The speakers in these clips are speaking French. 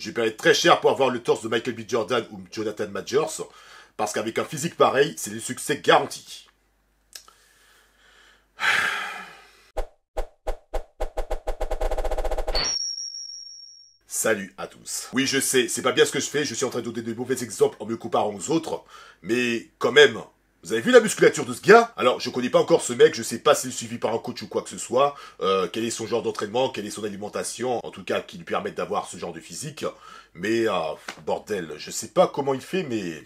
Je paierais très cher pour avoir le torse de Michael B. Jordan ou Jonathan Majors, parce qu'avec un physique pareil, c'est le succès garanti. Salut à tous. Oui, je sais, c'est pas bien ce que je fais, je suis en train de donner de mauvais exemples en me comparant aux autres, mais quand même, vous avez vu la musculature de ce gars? Alors, je connais pas encore ce mec, je sais pas s'il est suivi par un coach ou quoi que ce soit, euh, quel est son genre d'entraînement, quelle est son alimentation, en tout cas qui lui permettent d'avoir ce genre de physique, mais euh, bordel, je sais pas comment il fait, mais...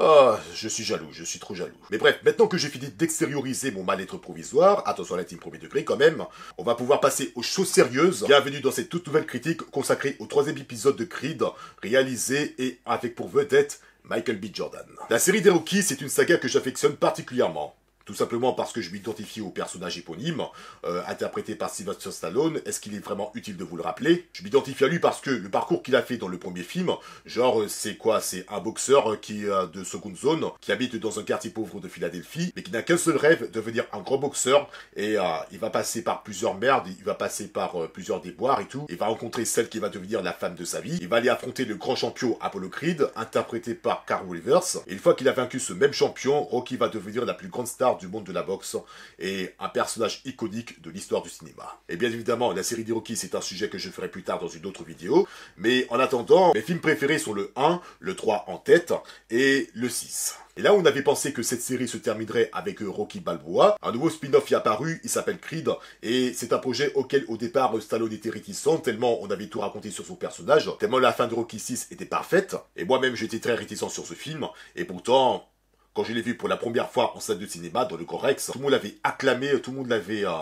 Ah, je suis jaloux, je suis trop jaloux. Mais bref, maintenant que j'ai fini d'extérioriser mon mal-être provisoire, attention à team premier degré quand même, on va pouvoir passer aux choses sérieuses. Bienvenue dans cette toute nouvelle critique consacrée au troisième épisode de Creed, réalisé et avec pour vedette Michael B. Jordan. La série des Rockies, c'est une saga que j'affectionne particulièrement. Tout simplement parce que je m'identifie au personnage éponyme, euh, interprété par Sylvester Stallone. Est-ce qu'il est vraiment utile de vous le rappeler? Je m'identifie à lui parce que le parcours qu'il a fait dans le premier film, genre euh, c'est quoi? C'est un boxeur euh, qui est de seconde zone, qui habite dans un quartier pauvre de Philadelphie, mais qui n'a qu'un seul rêve, devenir un grand boxeur. Et il va passer par plusieurs merdes, il va passer par plusieurs déboires et tout. Il va rencontrer celle qui va devenir la femme de sa vie. Il va aller affronter le grand champion Apollo Creed, interprété par Carl Weathers. Et une fois qu'il a vaincu ce même champion, Rocky va devenir la plus grande star du monde de la boxe et un personnage iconique de l'histoire du cinéma. Et bien évidemment, la série des Rocky, c'est un sujet que je ferai plus tard dans une autre vidéo, mais en attendant, mes films préférés sont le 1, le 3 en tête et le 6. Et là, on avait pensé que cette série se terminerait avec Rocky Balboa. Un nouveau spin-off y est apparu, il s'appelle Creed, et c'est un projet auquel au départ Stallone était réticent, tellement on avait tout raconté sur son personnage, tellement la fin de Rocky 6 était parfaite, et moi-même j'étais très réticent sur ce film, et pourtant, quand je l'ai vu pour la première fois en salle de cinéma dans le Corex, tout le monde l'avait acclamé, tout le monde l'avait... Euh,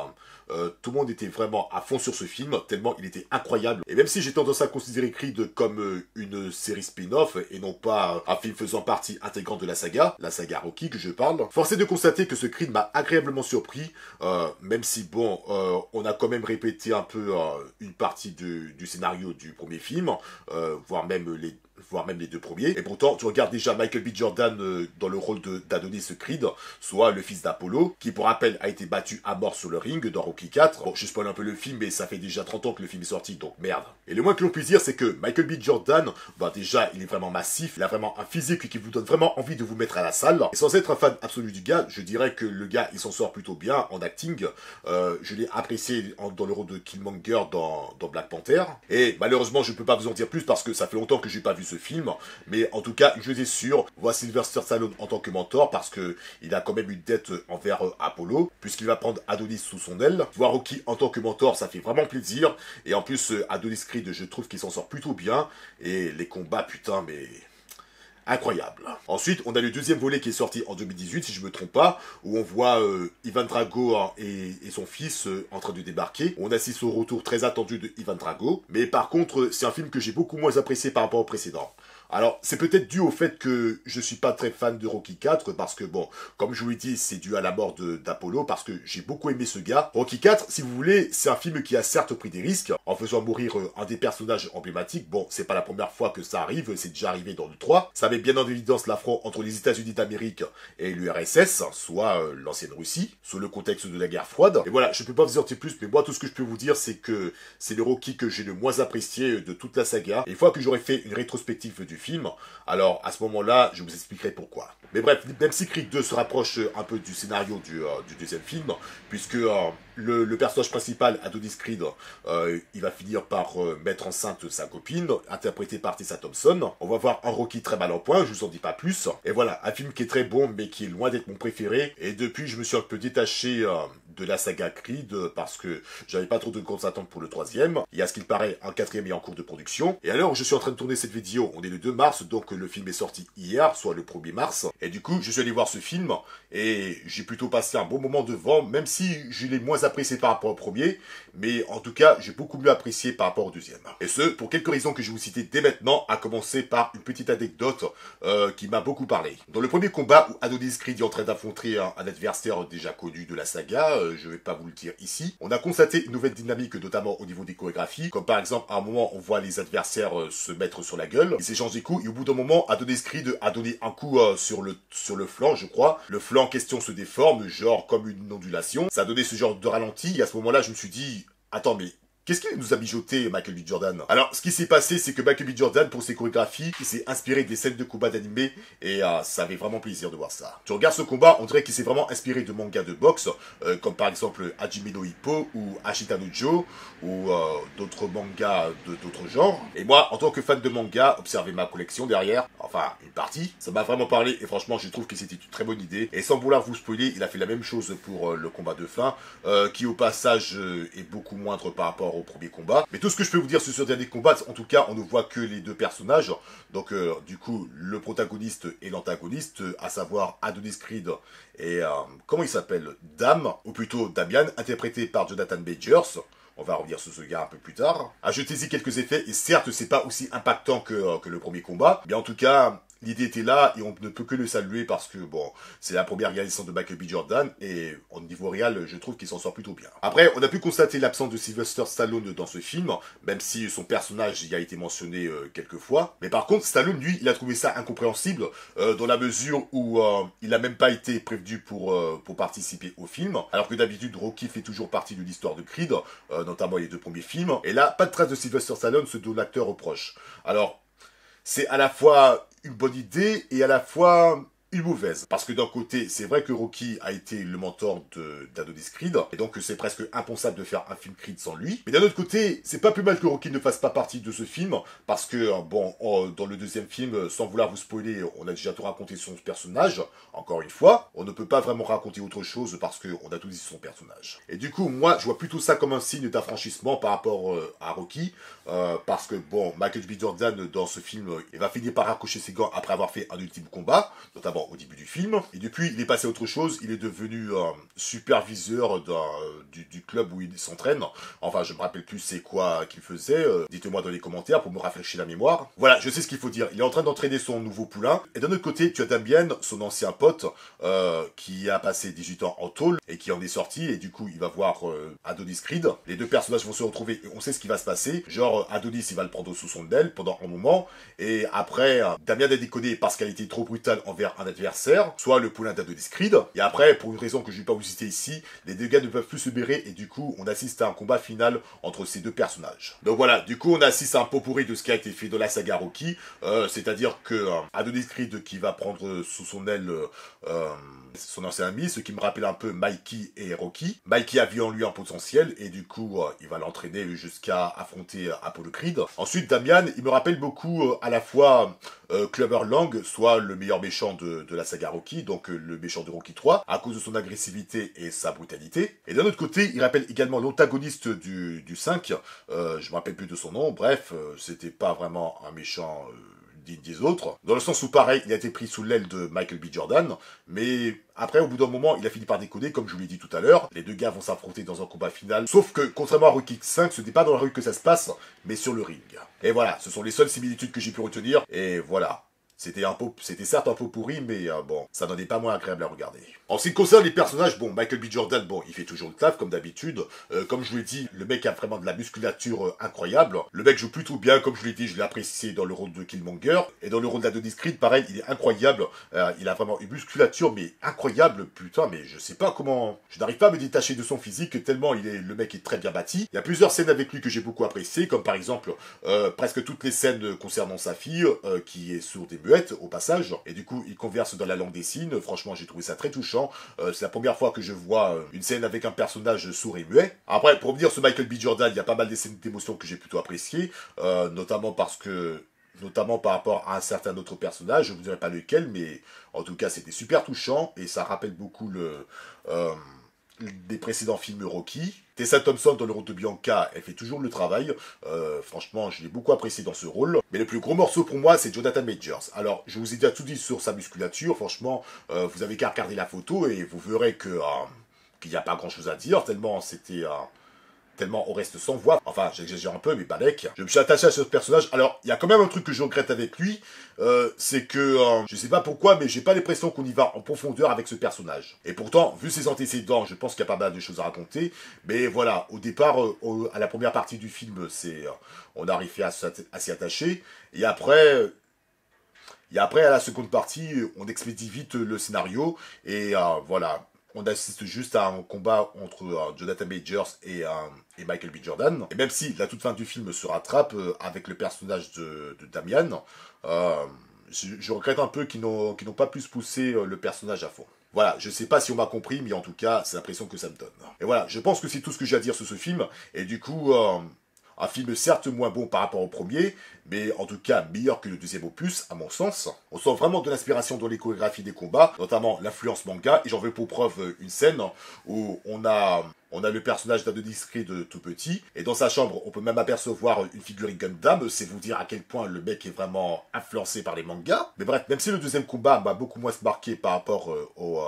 euh, tout le monde était vraiment à fond sur ce film, tellement il était incroyable. Et même si j'ai tendance à considérer Creed comme euh, une série spin-off et non pas un film faisant partie intégrante de la saga, la saga Rocky que je parle, force est de constater que ce Creed m'a agréablement surpris, même si bon, on a quand même répété un peu une partie du scénario du premier film, voire même les voire même les deux premiers. Et pourtant, tu regardes déjà Michael B. Jordan euh, dans le rôle d'Adonis Creed, soit le fils d'Apollo, qui pour rappel a été battu à mort sur le ring dans Rocky 4. Bon, je spoil un peu le film, mais ça fait déjà 30 ans que le film est sorti, donc merde. Et le moins que l'on puisse dire, c'est que Michael B. Jordan, bah déjà, il est vraiment massif, il a vraiment un physique qui vous donne vraiment envie de vous mettre à la salle. Et sans être un fan absolu du gars, je dirais que le gars, il s'en sort plutôt bien en acting. Euh, je l'ai apprécié dans le rôle de Killmonger dans, dans Black Panther. Et malheureusement, je ne peux pas vous en dire plus parce que ça fait longtemps que j'ai pas vu ce film. Mais en tout cas, je suis sûr, voit Sylvester en tant que mentor parce que il a quand même une dette envers euh, Apollo, puisqu'il va prendre Adonis sous son aile. Voir Rocky en tant que mentor, ça fait vraiment plaisir. Et en plus, euh, Adonis Creed, je trouve qu'il s'en sort plutôt bien. Et les combats, putain, mais incroyable. Ensuite, on a le deuxième volet qui est sorti en 2018, si je me trompe pas, où on voit euh, Ivan Drago et, son fils euh, en train de débarquer. On assiste au retour très attendu de Ivan Drago, mais par contre, c'est un film que j'ai beaucoup moins apprécié par rapport au précédent. Alors, c'est peut-être dû au fait que je suis pas très fan de Rocky 4, parce que bon, comme je vous l'ai dit, c'est dû à la mort d'Apollo, parce que j'ai beaucoup aimé ce gars. Rocky 4, si vous voulez, c'est un film qui a certes pris des risques, en faisant mourir euh, un des personnages emblématiques. Bon, c'est pas la première fois que ça arrive, c'est déjà arrivé dans le 3. Ça met bien en évidence l'affront entre les États-Unis d'Amérique et l'URSS, soit euh, l'ancienne Russie, sous le contexte de la guerre froide. Et voilà, je peux pas vous en dire plus, mais moi, tout ce que je peux vous dire, c'est que c'est le Rocky que j'ai le moins apprécié de toute la saga. Et une fois que j'aurai fait une rétrospective du film, alors à ce moment-là, je vous expliquerai pourquoi. Mais bref, même si Creed 2 se rapproche un peu du scénario du, euh, deuxième film, puisque euh, le, personnage principal, Adonis Creed, euh, il va finir par mettre enceinte sa copine, interprétée par Tessa Thompson. On va voir un Rocky très mal en point, je vous en dis pas plus. Et voilà, un film qui est très bon, mais qui est loin d'être mon préféré. Et depuis, je me suis un peu détaché de la saga Creed parce que j'avais pas trop de grosses attentes pour le troisième. Il y a ce qu'il paraît un quatrième est en cours de production. Et alors, je suis en train de tourner cette vidéo. On est le 2 mars, donc le film est sorti hier, soit le 1er mars. Et du coup, je suis allé voir ce film et j'ai plutôt passé un bon moment devant, même si je l'ai moins apprécié par rapport au premier. Mais en tout cas, j'ai beaucoup mieux apprécié par rapport au deuxième. Et ce, pour quelques raisons que je vais vous citer dès maintenant, à commencer par une petite anecdote euh, qui m'a beaucoup parlé. Dans le premier combat où Adonis Creed est en train d'affronter un, adversaire déjà connu de la saga, euh, je vais pas vous le dire ici, on a constaté une nouvelle dynamique, notamment au niveau des chorégraphies, comme par exemple à un moment on voit les adversaires euh, se mettre sur la gueule, ils s'échangent des coups, et au bout d'un moment, Adonis Creed a donné un coup sur, le, sur le flanc, je crois. Le flanc en question se déforme, genre comme une ondulation. Ça a donné ce genre de ralenti, et à ce moment-là, je me suis dit, attends, mais Qu'est-ce qu'il nous a mijoté, Michael B. Jordan? Alors, ce qui s'est passé, c'est que Michael B. Jordan, pour ses chorégraphies, il s'est inspiré des scènes de combat d'animé et euh, ça avait vraiment plaisir de voir ça. Tu regardes ce combat, on dirait qu'il s'est vraiment inspiré de mangas de boxe, euh, comme par exemple Hajime no Hippo ou Ashita no Joe ou euh, d'autres mangas de d'autres genres. Et moi, en tant que fan de manga, observer ma collection derrière, enfin une partie, ça m'a vraiment parlé et franchement, je trouve que c'était une très bonne idée. Et sans vouloir vous spoiler, il a fait la même chose pour le combat de fin, qui au passage est beaucoup moindre par rapport au premier combat. Mais tout ce que je peux vous dire sur ce dernier combat, en tout cas, on ne voit que les deux personnages. Donc, euh, du coup, le protagoniste et l'antagoniste, à savoir Adonis Creed et, euh, comment il s'appelle? Dame, ou plutôt Damian, interprété par Jonathan Majors. On va revenir sur ce gars un peu plus tard. Ajoutez-y quelques effets, et certes, c'est pas aussi impactant que, euh, que le premier combat, mais en tout cas, l'idée était là et on ne peut que le saluer parce que bon, c'est la première réalisation de Michael B. Jordan et au niveau réel, je trouve qu'il s'en sort plutôt bien. Après, on a pu constater l'absence de Sylvester Stallone dans ce film, même si son personnage y a été mentionné euh, quelques fois. Mais par contre, Stallone, lui, il a trouvé ça incompréhensible euh, dans la mesure où euh, il n'a même pas été prévenu pour, pour participer au film, alors que d'habitude, Rocky fait toujours partie de l'histoire de Creed, notamment les deux premiers films. Et là, pas de trace de Sylvester Stallone, ce dont l'acteur reproche. Alors, c'est à la fois une bonne idée et à la fois mauvaise. Parce que d'un côté, c'est vrai que Rocky a été le mentor d'Adonis Creed, et donc c'est presque impensable de faire un film Creed sans lui. Mais d'un autre côté, c'est pas plus mal que Rocky ne fasse pas partie de ce film, parce que, bon, dans le deuxième film, sans vouloir vous spoiler, on a déjà tout raconté son personnage, encore une fois, on ne peut pas vraiment raconter autre chose parce qu'on a tout dit sur son personnage. Et du coup, moi, je vois plutôt ça comme un signe d'affranchissement par rapport euh, à Rocky, euh, parce que, bon, Michael B. Jordan, dans ce film, il va finir par raccrocher ses gants après avoir fait un ultime combat, notamment au début du film. Et depuis, il est passé à autre chose. Il est devenu euh, superviseur du, du, club où il s'entraîne. Enfin, je me rappelle plus c'est quoi qu'il faisait. Euh, dites-moi dans les commentaires pour me rafraîchir la mémoire. Voilà, je sais ce qu'il faut dire. Il est en train d'entraîner son nouveau poulain. Et d'un autre côté, tu as Damien, son ancien pote, euh, qui a passé 18 ans en tôle et qui en est sorti. Et du coup, il va voir Adonis Creed. Les deux personnages vont se retrouver et on sait ce qui va se passer. Genre, Adonis, il va le prendre sous son aile pendant un moment. Et après, Damien a déconné parce qu'elle était trop brutale envers un adversaire, soit le poulain d'Adonis Creed, et après, pour une raison que je ne vais pas vous citer ici, les dégâts ne peuvent plus se bérer, et du coup, on assiste à un combat final entre ces deux personnages. Donc voilà, du coup, on assiste à un pot pourri de ce qui a été fait dans la saga Rocky, euh, c'est-à-dire que euh, Adonis Creed qui va prendre sous son aile euh, son ancien ami, ce qui me rappelle un peu Mikey et Rocky. Mikey a vu en lui un potentiel, et du coup, il va l'entraîner jusqu'à affronter Apollo Creed. Ensuite, Damian, il me rappelle beaucoup à la fois Clover Lang, soit le meilleur méchant de, de, la saga Rocky, donc euh, le méchant de Rocky 3, à cause de son agressivité et sa brutalité. Et d'un autre côté, il rappelle également l'antagoniste du, du 5, euh, je me rappelle plus de son nom, bref, euh, c'était pas vraiment un méchant euh, des autres, dans le sens où pareil, il a été pris sous l'aile de Michael B. Jordan, mais après, au bout d'un moment, il a fini par déconner, comme je vous l'ai dit tout à l'heure, les deux gars vont s'affronter dans un combat final, sauf que, contrairement à Rocky 5, ce n'est pas dans la rue que ça se passe, mais sur le ring. Et voilà, ce sont les seules similitudes que j'ai pu retenir, et voilà. C'était un c'était certes un peu pourri, mais euh, bon, ça n'en est pas moins agréable à regarder. En ce qui concerne les personnages, bon, Michael B. Jordan, bon, il fait toujours le taf, comme d'habitude. Euh, comme je vous l'ai dit, le mec a vraiment de la musculature euh, incroyable. Le mec joue plutôt bien, comme je l'ai dit, je l'ai apprécié dans le rôle de Killmonger. Et dans le rôle d'Adonis Creed, pareil, il est incroyable. il a vraiment une musculature, mais incroyable, putain, mais je sais pas comment... Je n'arrive pas à me détacher de son physique, tellement il est, le mec est très bien bâti. Il y a plusieurs scènes avec lui que j'ai beaucoup appréciées, comme par exemple, presque toutes les scènes concernant sa fille, qui est sourde et au passage, et du coup il converse dans la langue des signes, franchement j'ai trouvé ça très touchant, euh, c'est la première fois que je vois euh, une scène avec un personnage sourd et muet. Après, pour revenir sur Michael B. Jordan, il y a pas mal de scènes d'émotion que j'ai plutôt appréciées, euh, notamment parce que notamment par rapport à un certain autre personnage, je ne vous dirai pas lequel, mais en tout cas c'était super touchant, et ça rappelle beaucoup le des précédents films Rocky. Tessa Thompson dans le rôle de Bianca, elle fait toujours le travail. Euh, franchement, je l'ai beaucoup apprécié dans ce rôle. Mais le plus gros morceau pour moi, c'est Jonathan Majors. Alors, je vous ai déjà tout dit sur sa musculature. Franchement, euh, vous avez qu'à regarder la photo et vous verrez que euh, qu'il n'y a pas grand-chose à dire, tellement c'était on reste sans voix. Enfin, j'exagère un peu, mais Balek. Je me suis attaché à ce personnage. Alors, il y a quand même un truc que je regrette avec lui, euh, c'est que, euh, je sais pas pourquoi, mais j'ai pas l'impression qu'on y va en profondeur avec ce personnage. Et pourtant, vu ses antécédents, je pense qu'il y a pas mal de choses à raconter. Mais voilà, au départ, euh, à la première partie du film, c'est, on arrive à, à s'y attacher. Et après, et après, à la seconde partie, on expédie vite le scénario. Et voilà, on assiste juste à un combat entre euh, Jonathan Majors et, euh, et, Michael B. Jordan. Et même si la toute fin du film se rattrape euh, avec le personnage de, Damian, je, regrette un peu qu'ils n'ont pas plus poussé le personnage à fond. Voilà, je sais pas si on m'a compris, mais en tout cas, c'est l'impression que ça me donne. Et voilà, je pense que c'est tout ce que j'ai à dire sur ce film. Et du coup, un film certes moins bon par rapport au premier, mais en tout cas meilleur que le deuxième opus, à mon sens. On sent vraiment de l'inspiration dans les chorégraphies des combats, notamment l'influence manga, et j'en veux pour preuve une scène où on a le personnage d'Adonis de tout petit, et dans sa chambre, on peut même apercevoir une figurine Gundam, c'est vous dire à quel point le mec est vraiment influencé par les mangas. Mais bref, même si le deuxième combat m'a beaucoup moins marqué par rapport euh, au... Euh,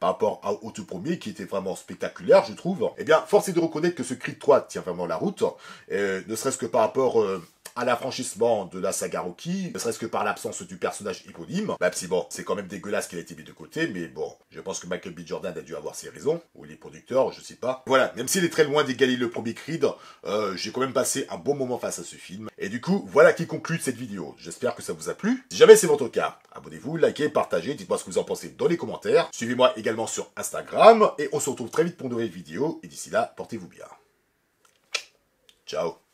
par rapport au tout premier, qui était vraiment spectaculaire, je trouve, eh bien, force est de reconnaître que ce Creed 3 tient vraiment la route, ne serait-ce que par rapport euh, à l'affranchissement de la saga Rocky, ne serait-ce que par l'absence du personnage éponyme, même si bon, c'est quand même dégueulasse qu'il ait été mis de côté, mais bon, je pense que Michael B. Jordan a dû avoir ses raisons, ou les producteurs, je sais pas. Voilà, même s'il est très loin d'égaler le premier Creed, euh, j'ai quand même passé un bon moment face à ce film. Et du coup, voilà qui conclut cette vidéo. J'espère que ça vous a plu. Si jamais c'est votre cas, abonnez-vous, likez, partagez, dites-moi ce que vous en pensez dans les commentaires. Suivez-moi également sur Instagram, et on se retrouve très vite pour de nouvelles vidéos, et d'ici là, portez-vous bien. Ciao